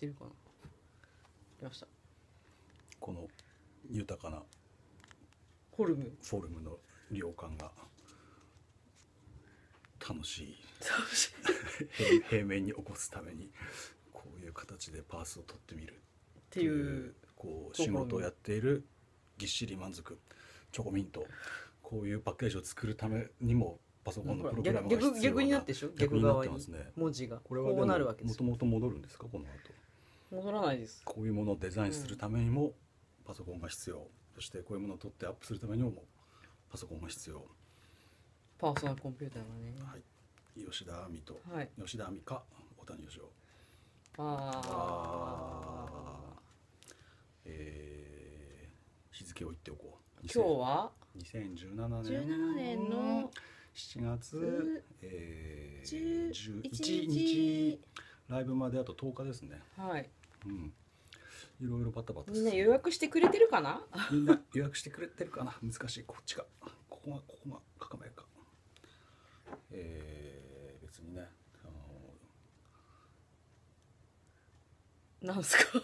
てるかな。来ました。この豊かなフォルム。フォルムの量感が楽しい。楽しい。平 平面に起こすためにこういう形でパースを取ってみる。っていう。こう仕事をやっているぎっしり満足。チョコミント。こういうパッケージを作るためにもパソコンのプログラムが必要な逆逆になってでしょ？逆に。なっ逆側にてますね。文字が。これはこうなるわけですよ。もともと戻るんですか？この後戻らないです。こういうものをデザインするためにもパソコンが必要、そしてこういうものを取ってアップするためにもパソコンが必要、パーソナルコンピューターがね。はい、吉田亜美と、はい。吉田亜美か小谷義雄。ああえー日付を言っておこう。ー今日は？2017年。17年の7月10、えー、11 11日。日。ライブまであと10日ですね。はいうん。いろいろバタバタみんな予約してくれてるかな？みんな予約してくれてるかな？難しい。こっちかここがここがかかめか。えー、別にね。あのなんすか？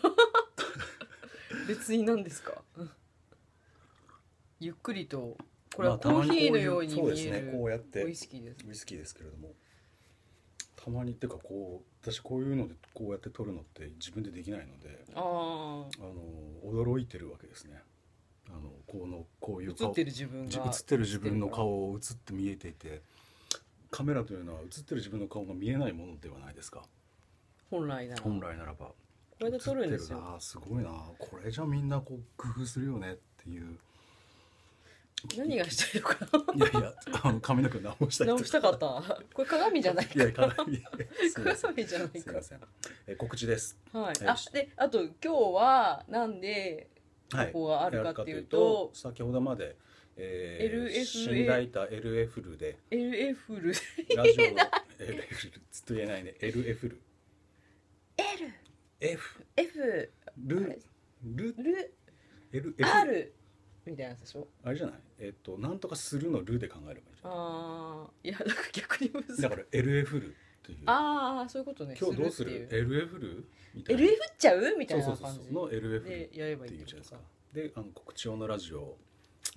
別に何ですか？ゆっくりと。これはまあコーヒーのようにたまにこういうそうね。こうやって。るウイスキーですウイスキーですけれどもたまにっていうかこう私こういうのでこうやって撮るのって自分でできないのでああの驚いてるわけですね。あのこのこういうあ映ってる自分映ってる自分の顔を映って見えていてカメラというのは映ってる自分の顔が見えないものではないですか。本来なら。本来ならば。これで撮るんですよ。すごいなこれじゃみんなこう工夫するよねっていう何がしたいのかいやいやあの髪の毛直したない直したかった？これ鏡じゃないいやかいません鏡じゃないかすいませんえ告知ですはい、えあであと今日はなんではいここがあるかっていうと先ほどまで、えー、LFA 新ライター LF ルで LF ルラジオ LF ルずっと言えないね LF ル L F F ルルル LF R みたいなやつでしょ？あれじゃない？えっとなんとかするのルで考えればいいじゃああいやなんか逆に難しい。んだから LF ルっていう。ああそういうことね。今日どうする？LF ルみたいな。LF っちゃう？みたいそうそうそうな感じそう。の LF ルでやればいいっていうじゃないですか。であの告知用のラジオを、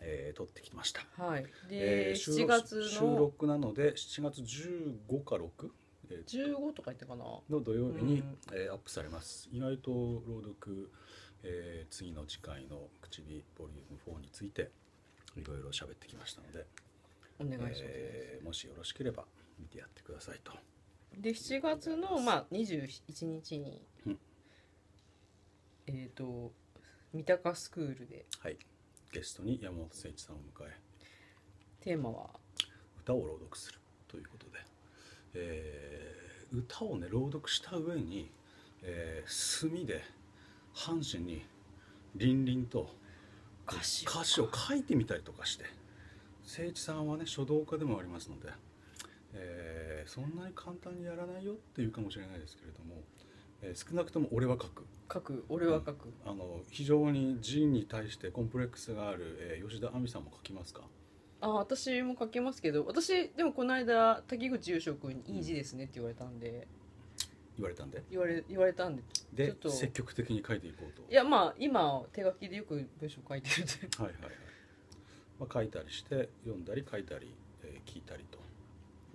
えー撮ってきました。はい。で、えー収7録月収の録なので7月15か6、えー15とか言ったかな？の土曜日に、うん。えーアップされます。意外と朗読、えー次の次回の「口火ボリューム4についていろいろ喋ってきましたので、お願いします、えーもしよろしければ見てやってくださいと。で7月の、まあ、21日に、うん。えっ、と三鷹スクールではい。ゲストに山本誠一さんを迎えテーマは？歌を朗読するということで、えー歌をね朗読した上に、えー墨で半紙に凛々と歌詞歌詞を書いてみたりとかして誠一さんはね書道家でもありますので、えーそんなに簡単にやらないよっていうかもしれないですけれども、えー少なくとも俺は書く。書く。俺は書く、あの非常に字に対してコンプレックスがある、えー吉田亜美さんも書きますか？あ私も書けますけど私でもこの間滝口優勝君に「いい字ですね」って言われたんで言われたんで。言われ言われたんで。で積極的に書いていこうと。いやまあ今手書きでよく文章書いてるんで。はいはいはい、まあ、書いたりして読んだり書いたり、えー聞いたりと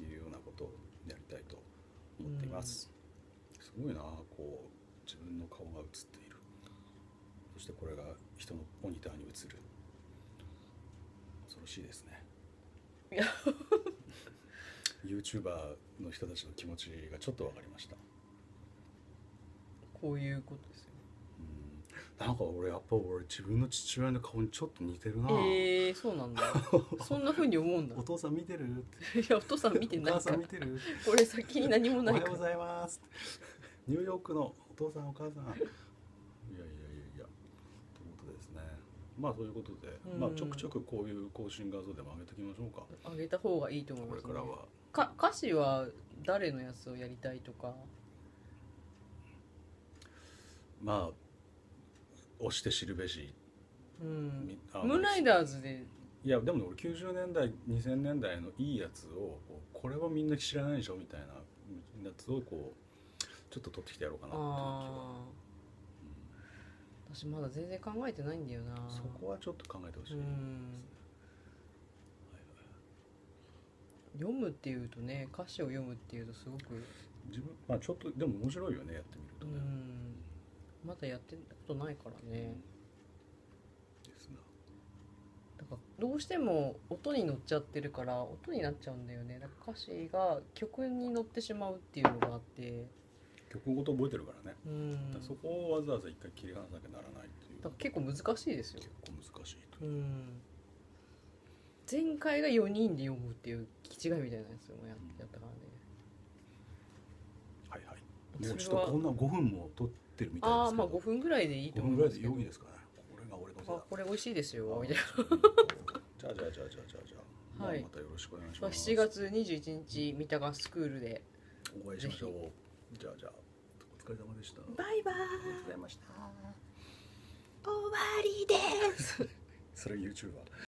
いうようなことをやりたいと思っています、すごいなこう自分の顔が映っている。そしてこれが人のモニターに映る。恐ろしいですね。いや。YouTuber の人たちの気持ちがちょっと分かりましたこういうことですようん。なんか俺やっぱ俺自分の父親の顔にちょっと似てるな、えー、そうなんだ。そんな風に思うんだ。お父さん見てる？いやお父さん見てお母さないから。ん見てる？これ先に何もおなから。はいようございます。ニューヨークのお父さんお母さん。いやいやいやいや。ということですね。まあそういうことで、うん。まあちょくちょくこういう更新画像でも上げておきましょうか。あげた方がいいと思いこます、ね、れからは。か歌詞は誰のやつをやりたいとか？まあ押して知るべし。うん。ムライダーズで。いやでもね俺90年代2000年代のいいやつをこれはみんな知らないでしょみたいなやつをこうちょっと取ってきてやろうかなっていう気は。あ私まだ全然考えてないんだよな。そこはちょっと考えてほしい、うん。読むっていうとね歌詞を読むっていうとすごく。自分まあちょっとでも面白いよねやってみるとうね、んまだやってたことないからね。ですな。だからどうしても音に乗っちゃってるから音になっちゃうんだよね。だから歌詞が曲に乗ってしまうっていうのがあって。曲ごと覚えてるからね、うん。らそこをわざわざ一回切り離さなきゃならないっていう。だから結構難しいですよ。結構難しいとういう、ん。前回が4人で読むっていう気違いみたいなやつをややったからねもうちょっとこんな5分も撮ってるみたいですああまあ5分ぐらいでいいと5分ぐらいで思いますけど。良いですかね。これが俺のあこれ美味しいですよじゃあじゃあじゃあじゃあじゃあじゃあ、はい。またよろしくお願いしなます7月21日三鷹スクールで。お会いしましょう。じゃあじゃあお疲れ様でした。バイバーイ。ありがとうございました。終わりです。それ YouTuber